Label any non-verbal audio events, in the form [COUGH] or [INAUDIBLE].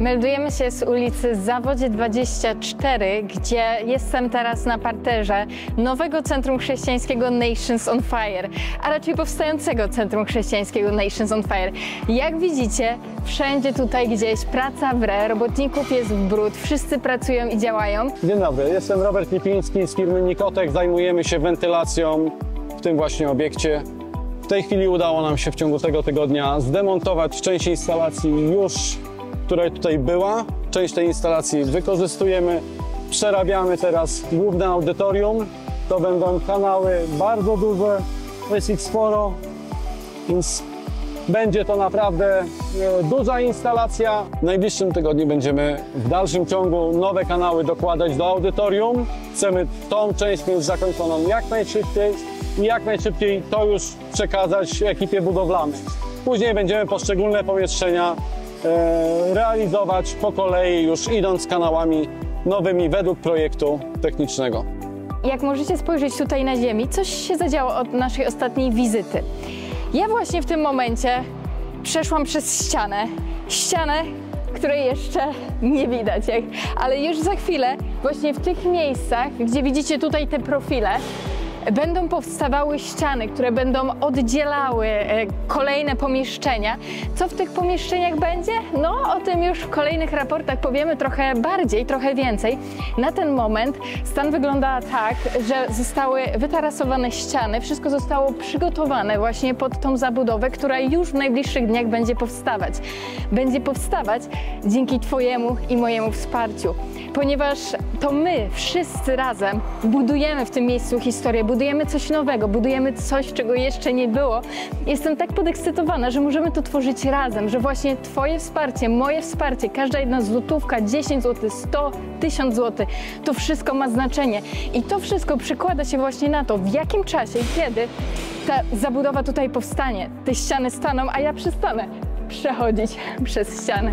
Meldujemy się z ulicy Zawodzie 24, gdzie jestem teraz na parterze nowego Centrum Chrześcijańskiego Nations on Fire, a raczej powstającego Centrum Chrześcijańskiego Nations on Fire. Jak widzicie, wszędzie tutaj gdzieś praca wre, robotników jest w brud, wszyscy pracują i działają. Dzień dobry, jestem Robert Lipiński z firmy Nikotek. Zajmujemy się wentylacją w tym właśnie obiekcie. W tej chwili udało nam się w ciągu tego tygodnia zdemontować część instalacji już, która tutaj była. Część tej instalacji wykorzystujemy. Przerabiamy teraz główne audytorium. To będą kanały bardzo duże, jest ich sporo, więc będzie to naprawdę e, duża instalacja. W najbliższym tygodniu będziemy w dalszym ciągu nowe kanały dokładać do audytorium. Chcemy tą część mieć zakończoną jak najszybciej i jak najszybciej to już przekazać ekipie budowlanej. Później będziemy poszczególne pomieszczenia realizować po kolei, już idąc kanałami nowymi według projektu technicznego. Jak możecie spojrzeć tutaj na ziemi, coś się zadziało od naszej ostatniej wizyty. Ja właśnie w tym momencie przeszłam przez ścianę. Ścianę, której jeszcze nie widać, ale już za chwilę, właśnie w tych miejscach, gdzie widzicie tutaj te profile, będą powstawały ściany, które będą oddzielały e, kolejne pomieszczenia. Co w tych pomieszczeniach będzie? No, o tym już w kolejnych raportach powiemy trochę bardziej, trochę więcej. Na ten moment stan wygląda tak, że zostały wytarasowane ściany, wszystko zostało przygotowane właśnie pod tą zabudowę, która już w najbliższych dniach będzie powstawać. Będzie powstawać dzięki Twojemu i mojemu wsparciu, ponieważ to my wszyscy razem budujemy w tym miejscu historię, budujemy coś nowego, budujemy coś, czego jeszcze nie było. Jestem tak podekscytowana, że możemy to tworzyć razem, że właśnie Twoje wsparcie, moje wsparcie, każda jedna złotówka, 10 zł, 100, 1000 zł, to wszystko ma znaczenie. I to wszystko przekłada się właśnie na to, w jakim czasie i kiedy ta zabudowa tutaj powstanie. Te ściany staną, a ja przestanę przechodzić [LAUGHS] przez ściany.